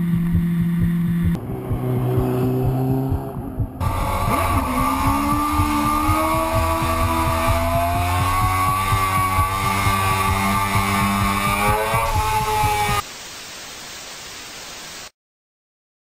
Mm-hmm.